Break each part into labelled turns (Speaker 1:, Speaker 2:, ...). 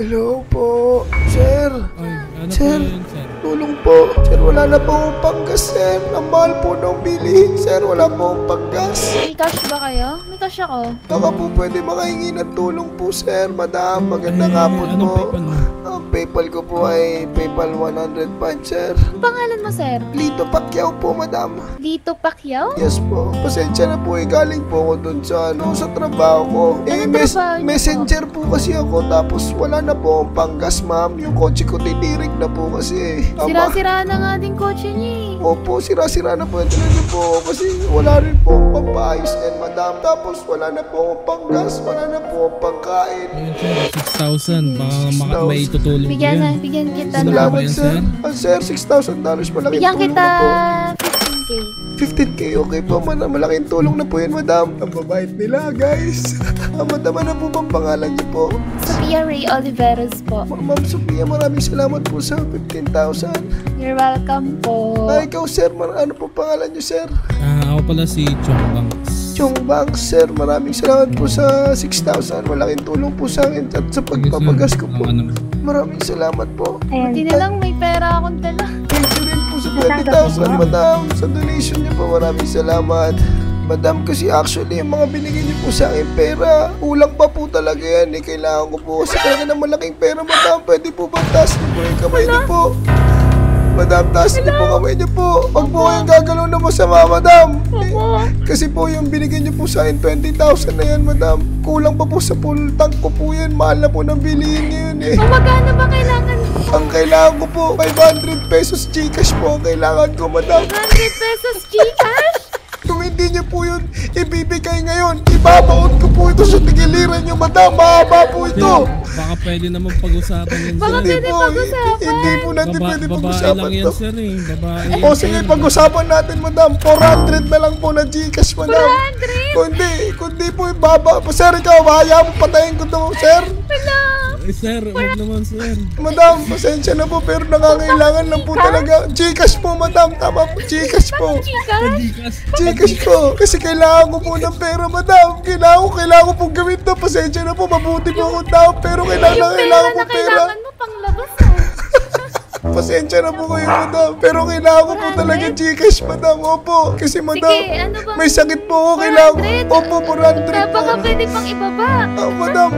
Speaker 1: Hello po, sir.
Speaker 2: Ay, ano
Speaker 1: Sir.
Speaker 2: po yun, sir?
Speaker 1: Tulong po. Sir, wala na po akong panggas, sir. Ang mahal po ng bilihin, sir. Wala po akong panggas.
Speaker 3: May cash ba kayo? May cash ako.
Speaker 1: Baka po pwede makahingi ng tulong po, sir. Madam, magandang
Speaker 2: Ay,
Speaker 1: hapon
Speaker 2: anong
Speaker 1: po.
Speaker 2: PayPal mo?
Speaker 1: Ang PayPal ko po ay PayPal 100 pounds, sir.
Speaker 3: Ang pangalan mo, sir?
Speaker 1: Lito Pacquiao po, madam.
Speaker 3: Lito Pacquiao?
Speaker 1: Yes po. Pasensya na po eh. Galing po ako dun sa, ano, sa trabaho ko. Eh,
Speaker 3: Anong
Speaker 1: mes-
Speaker 3: trabaho niyo po?
Speaker 1: messenger po kasi ako. Tapos wala na po akong panggas, ma'am. Yung kotse ko tinirik na po kasi eh. Ama.
Speaker 3: Sira-sira na nga din kotse niya eh.
Speaker 1: Opo, sira-sira na po. Talaga po ako kasi wala rin po akong pampaayos and madam. Tapos wala na po akong panggas. Wala na po akong pangkain.
Speaker 2: Ayun, sir. 6,000. Baka maka
Speaker 1: 6,000.
Speaker 2: may tutulong ko
Speaker 3: Bigyan na,
Speaker 2: yan.
Speaker 3: bigyan kita na.
Speaker 1: Salamat,
Speaker 2: yan,
Speaker 1: sir.
Speaker 2: sir?
Speaker 1: Ah, sir, $6,000 malaking
Speaker 3: Bigyan
Speaker 1: tulong
Speaker 3: kita
Speaker 1: na po.
Speaker 3: 15k.
Speaker 1: 15k, okay po. Man, malaking tulong na po yun, madam. Ang babait nila, guys. Madam, ano po bang pangalan niyo po?
Speaker 3: Sophia Ray Oliveros po.
Speaker 1: Ma- Ma'am Sophia, maraming salamat po sa 15,000.
Speaker 3: You're welcome po.
Speaker 1: Ah, ikaw, sir, mar- ano po pangalan niyo, sir?
Speaker 2: Ah, ako pala si Chong Banks.
Speaker 1: Chong Bank, sir, maraming salamat po sa 6,000. Malaking tulong po sa akin at sa pagpapagas ko po.
Speaker 2: Ano,
Speaker 1: Maraming salamat po.
Speaker 3: Buti na lang may pera akong dala.
Speaker 1: Thank you rin po sa 20,000, madam. Sa donation niyo po, maraming salamat. Madam, kasi actually, yung mga binigay niyo po sa akin pera, kulang pa po talaga yan. Eh, kailangan ko po kasi talaga ng malaking pera, madam. Pwede po ba taas niyo po yung kamay niyo po? Madam, taas niyo po kamay niyo po. Huwag po kayong gagalaw na masama, madam. Eh, kasi po yung binigay niyo po sa akin, 20,000 na yan, madam. Kulang pa po sa full tank ko po yan. Mahal na po ng bilihin ngayon eh.
Speaker 3: O magkano ba kailangan?
Speaker 1: Ang kailangan ko po, 500 pesos Gcash po ang kailangan ko, madam.
Speaker 3: 100 pesos Gcash?
Speaker 1: Hindi niyo po yun ibibigay ngayon, ibabaon ko po ito sa tigiliran niyo, madam. Mahaba po
Speaker 2: Sir,
Speaker 1: ito.
Speaker 2: baka pwede naman pag-usapan yan,
Speaker 3: Baka
Speaker 2: sir.
Speaker 3: pwede pag-usapan.
Speaker 1: Hindi po natin
Speaker 2: Baba,
Speaker 1: pwede
Speaker 2: babae
Speaker 1: pag-usapan
Speaker 2: lang yan,
Speaker 1: to.
Speaker 2: sir eh. Babae
Speaker 1: O sige,
Speaker 2: sir.
Speaker 1: pag-usapan natin, madam. 400 na lang po na Gcash, madam.
Speaker 3: 400?
Speaker 1: Kung hindi, kung hindi po ibaba. Pa, sir, ikaw, mahaya mo patayin ko to, sir.
Speaker 3: Wala.
Speaker 2: Eh, sir, huwag naman, sir.
Speaker 1: Madam, pasensya na po, pero nangangailangan lang po talaga. Gcash po, madam. Tama po, Gcash po.
Speaker 3: Gcash?
Speaker 1: Po. Kasi kailangan ko po ng pera, madam. Kailangan ko, kailangan ko pong gawin to. Pasensya na po, mabuti po akong tao. Pero kailangan,
Speaker 3: Yung pera
Speaker 1: kailangan
Speaker 3: na
Speaker 1: ko pera.
Speaker 3: kailangan mo panglabas ah.
Speaker 1: Pasensya na po kayo, madam. Pero kailangan ko po talaga Gcash, madam. Opo. Kasi, madam,
Speaker 3: Sige, ano bang-
Speaker 1: may sakit po ako. Kailangan ko.
Speaker 3: 400?
Speaker 1: Opo, 400 po.
Speaker 3: Baka pwede pang ibaba.
Speaker 1: Ah, madam,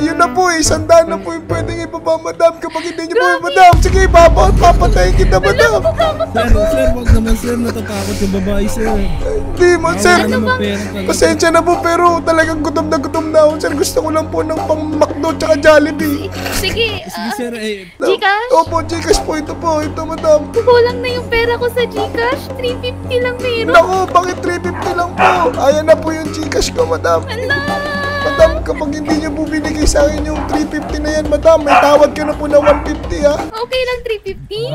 Speaker 1: yun na po eh. Sandaan na po yung pwedeng ibaba, madam. Kapag hindi niyo po, madam. Sige, baba at papatayin kita, madam.
Speaker 2: Sir, sir, huwag naman, sir. Natatakot yung babae, sir.
Speaker 1: Hindi, mo, sir.
Speaker 2: Pera talaga.
Speaker 1: Pasensya na po, pero talagang gutom na gutom na ako, sir. Gusto ko lang po ng pang McDo tsaka Jollibee.
Speaker 3: Sige,
Speaker 2: Sige,
Speaker 3: ah,
Speaker 2: sir, eh.
Speaker 3: Gcash?
Speaker 1: Opo, Gcash po. Ito po, ito, madam.
Speaker 3: kulang na yung pera ko sa Gcash. 350 lang meron.
Speaker 1: Naku, bakit 350 lang po? Ayan na po yung Gcash ko, madam.
Speaker 3: Ala!
Speaker 1: Madam, kapag hindi binigay sa akin yung 350 na yan, madam, may tawad ka na po na 150, ha?
Speaker 3: Okay lang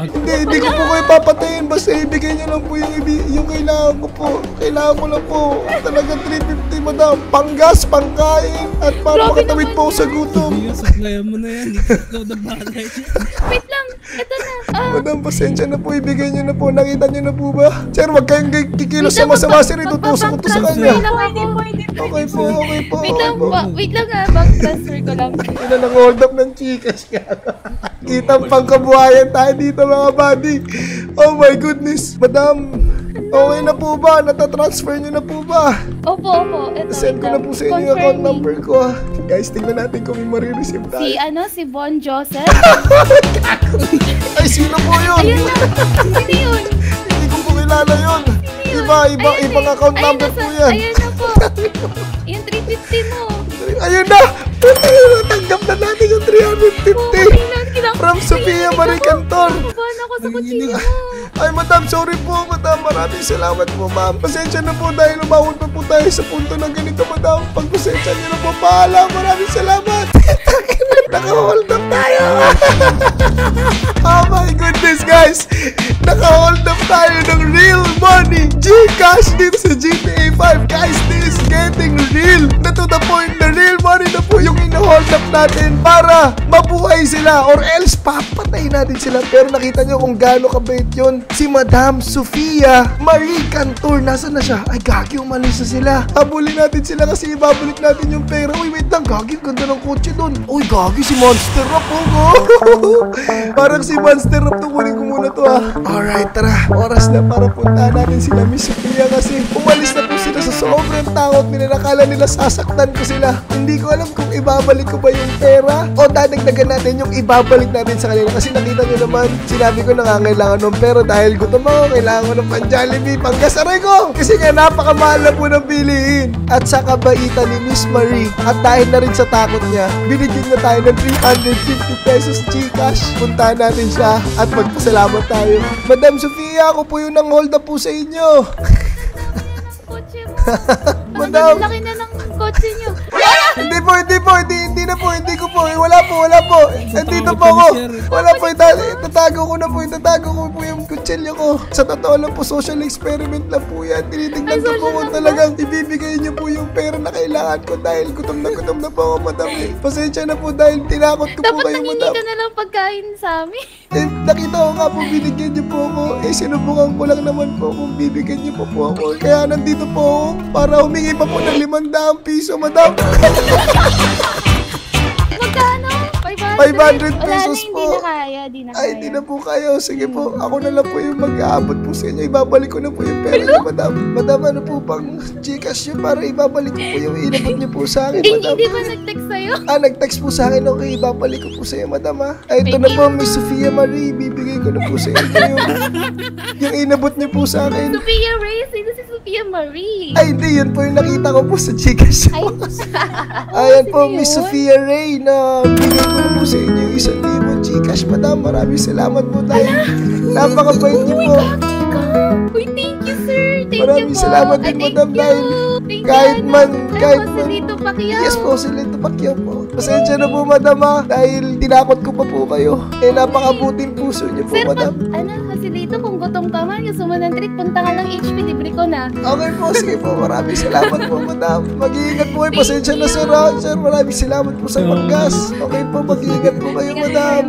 Speaker 3: 350?
Speaker 1: Hindi, hindi ko po kayo papatayin. Basta ibigay niyo lang po yung, yung kailangan ko po. Kailangan ko lang po. Talaga 350, madam. Panggas, pangkain, at
Speaker 3: naman
Speaker 1: po sa gutom.
Speaker 2: Hindi, supplyan mo na yan. Ikaw na balay.
Speaker 3: Wait lang, ito na. Ah,
Speaker 1: Madam, pasensya na po. Ibigay niyo na po. Nakita niyo na po ba? Sir, wag kayong kikilos sa masama, sir. Itutusok ko to sa kanya. Okay po, okay po.
Speaker 3: Wait
Speaker 1: okay
Speaker 3: lang, wait lang ah, bank transfer ko lang.
Speaker 1: Ina nang hold up ng chikas ka. Kitang pangkabuhayan tayo dito mga buddy. Oh my goodness. Madam, okay na po ba? Natatransfer niyo na po ba?
Speaker 3: Opo, opo. Ito,
Speaker 1: Send ko na
Speaker 3: lang.
Speaker 1: po sa inyo yung account number ko ah. Guys, tingnan natin kung may marireceive tayo.
Speaker 3: Si ano, si Bon Joseph.
Speaker 1: Ay, sino po yun?
Speaker 3: Ayun na. Sino yun?
Speaker 1: Hindi ko po kilala yun. Iba, iba,
Speaker 3: Ayun
Speaker 1: ibang account
Speaker 3: Ayun
Speaker 1: number
Speaker 3: na
Speaker 1: po yan.
Speaker 3: Ayun na po. Yung 350 mo.
Speaker 1: Ayun na! Natanggap na natin yung
Speaker 3: Oo,
Speaker 1: 350.
Speaker 3: kailan kinakain
Speaker 1: From Sofia Marie Cantor.
Speaker 3: Ako sa kutsilyo mo.
Speaker 1: Ay, madam, sorry po, madam. Maraming salamat po, ma'am. Pasensya na po dahil umawon pa po tayo sa punto ng ganito, madam. Pagpasensya niyo na po, paalam. Maraming salamat. Naka-hold up tayo. oh my goodness, guys. Naka-hold up tayo ng real money. Gcash dito sa GTA 5. Guys, this is getting real. Na to the point na na ino-hold up natin para mabuhay sila or else papatay natin sila. Pero nakita nyo kung gaano kabait yun. Si Madam Sofia Marie Cantor, nasa na siya? Ay, gagi, umalis na sila. Habulin natin sila kasi ibabalik natin yung pera. Uy, wait lang, gagi, ganda ng kotse doon. Uy, gagi, si Monster Rap, oh. Parang si Monster Rap, to kunin ko muna to, ah. Alright, tara. Oras na para puntahan natin sila Miss Sofia kasi sobrang takot nila. Nakala nila sasaktan ko sila. Hindi ko alam kung ibabalik ko ba yung pera o dadagdagan natin yung ibabalik natin sa kanila. Kasi nakita nyo naman, sinabi ko nangangailangan ng pera dahil gutom ako. Kailangan ko ng pan-Jollibee, panggasaray ko. Kasi nga napakamahal na po ng bilihin. At sa kabaitan ni Miss Marie at dahil na rin sa takot niya, binigyan na tayo ng 350 pesos Gcash. Puntahan natin siya at magpasalamat tayo. Madam Sofia, ako po yung nang hold up po sa inyo.
Speaker 3: Kotse mo.
Speaker 1: Madam.
Speaker 3: Ang laki na ng kotse niyo.
Speaker 1: hindi po, hindi po, hindi, hindi na po, hindi ko po, wala po, wala po. Nandito po ako. Wala po, itatago ko na po, itatago ko po yung kutsilyo ko. Sa totoo lang po, social experiment lang po yan. Tinitignan ko po kung talagang ibibigay niyo po yung pera na kailangan ko dahil gutom na gutom na po ako, madam. Eh. Pasensya na po dahil tinakot ko po
Speaker 3: Dapat
Speaker 1: kayo, madam.
Speaker 3: ka na lang pagkain sa amin.
Speaker 1: Eh, nakita ko nga po, binigyan niyo po ako. Eh, sinubukan ko lang naman po kung bibigyan niyo po po ako. Kaya nandito po para humingi pa po ng limandang piso, madam.
Speaker 3: Magkano? 500?
Speaker 1: 500
Speaker 3: Wala
Speaker 1: pesos
Speaker 3: na, hindi
Speaker 1: po.
Speaker 3: na kaya, di na kaya.
Speaker 1: Ay, hindi na po kayo. Sige po, ako na lang po yung mag-aabot po sa inyo. Ibabalik ko na po yung pera niyo, madam. Madam, ano po pang Gcash yun para ibabalik ko po yung inabot niyo po sa akin, madam.
Speaker 3: hindi ba nag-text sa'yo?
Speaker 1: Ah, nag-text po sa akin. Okay, ibabalik ko po sa iyo, madam, ha? Ay, ito na po, Miss Sofia Marie. Bibigay ko na po sa inyo yung, yung inabot niyo po sa akin.
Speaker 3: Sophia Ray, sino si Sophia Marie?
Speaker 1: Ay, hindi. Yun po yung nakita ko po sa Gcash.
Speaker 3: Ay,
Speaker 1: Ayan po, Miss? Sophia Ray na bigay ko na po sa inyo yung isang libo Gcash. Madam, maraming salamat po dahil napakabait niyo po.
Speaker 3: Uy, thank you, sir. Thank
Speaker 1: Maraming
Speaker 3: you po.
Speaker 1: salamat
Speaker 3: Ay,
Speaker 1: din,
Speaker 3: thank
Speaker 1: madam,
Speaker 3: you.
Speaker 1: dahil
Speaker 3: Thank
Speaker 1: kahit
Speaker 3: you,
Speaker 1: man-.
Speaker 3: Ay,
Speaker 1: kahit man-
Speaker 3: Pacquiao.
Speaker 1: Yes po, sila ito Pacquiao po. Pasensya na po, madam ha, dahil tinakot ko pa po kayo. Eh, napakabuting puso niyo po,
Speaker 3: Sir,
Speaker 1: madam.
Speaker 3: pag, ano, Joselito, kung gutom ka man, gusto mo ng treat, punta ka lang HP, libre ko na.
Speaker 1: Okay po, sige po. Maraming salamat po, madam. Mag-iingat po kayo. Pasensya na, sir. ha? Sir, maraming salamat po sa paggas. Okay po, mag-iingat po kayo, madam.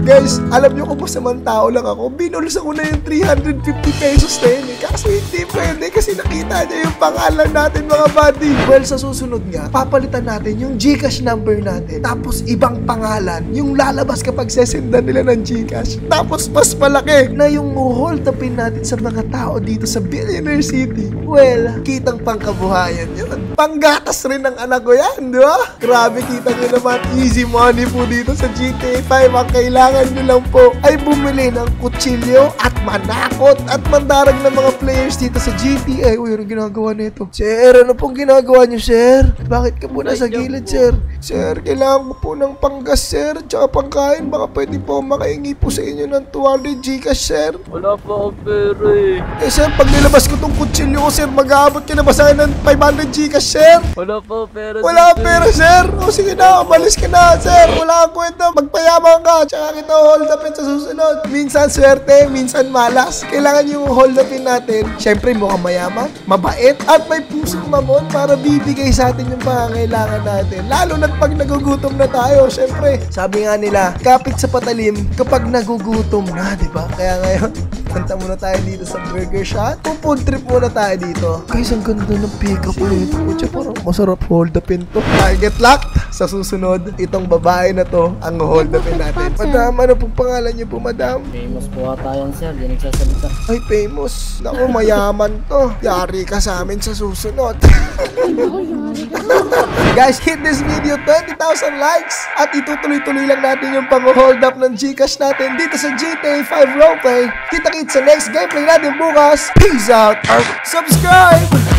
Speaker 1: Guys, alam niyo kung masamang tao lang ako. Binulsa ko na yung 350 pesos na yun. Eh. Kaso hindi pwede kasi nakita niya yung pangalan natin, mga buddy. Well, sa susunod nga, papalitan natin yung Gcash number natin. Tapos, ibang pangalan. Yung lalabas kapag sesendan nila ng Gcash. Tapos, mas malaki na yung hold upin natin sa mga tao dito sa Billionaire City. Well, kitang pangkabuhayan yun. Panggatas rin ng anak ko yan, di ba? Grabe, kita nyo naman. Easy money po dito sa GTA 5. Ang kailangan nyo lang po ay bumili ng kutsilyo at manakot at mandarag ng mga players dito sa GTA. Uy, ano ginagawa nito? Sir, ano pong ginagawa nyo, sir? Bakit ka po nasa gilid, sir? Sir, kailangan ko po ng panggas, sir. Tsaka pangkain. Baka pwede po makaingi po sa inyo ng 200 Gcash, sir.
Speaker 4: Wala pa akong pera eh.
Speaker 1: Eh, sir, pag nilabas ko tong kutsilyo ko, sir, mag-aabot ka na ba sa akin ng 500 Gcash, sir?
Speaker 4: Wala pa akong pera.
Speaker 1: Wala kang pera, sir. O sige na, umalis ka na, sir. Wala kang kwenta. Magpayaman ka. Tsaka kita hold upin sa susunod. Minsan swerte, minsan malas. Kailangan yung hold upin natin. Siyempre, mukhang mayaman, mabait, at may pusong mamon para bibigay sa atin yung pangangailangan natin. Lalo na't pag nagugutom na tayo, siyempre. Sabi nga nila, kapit sa patalim kapag nagugutom na, di ba? Kaya ngayon, punta muna tayo dito sa burger shot. Pupun trip muna tayo dito. Guys, ang ganda ng pick-up nito. Kutya, parang masarap hold upin to. Target locked. Sa susunod, itong babae na to ang hold upin natin. Madam, ano pong pangalan niyo po, madam?
Speaker 4: Famous po ata yan sir, di nagsasalita.
Speaker 1: Ay, famous. Naku, mayaman to. Yari ka sa amin sa susunod. Guys, hit this video 20,000 likes at itutuloy-tuloy lang natin yung pang-hold up ng Gcash natin dito sa GTA 5 Roleplay. Kita-kits sa next gameplay natin bukas. Peace out! Subscribe!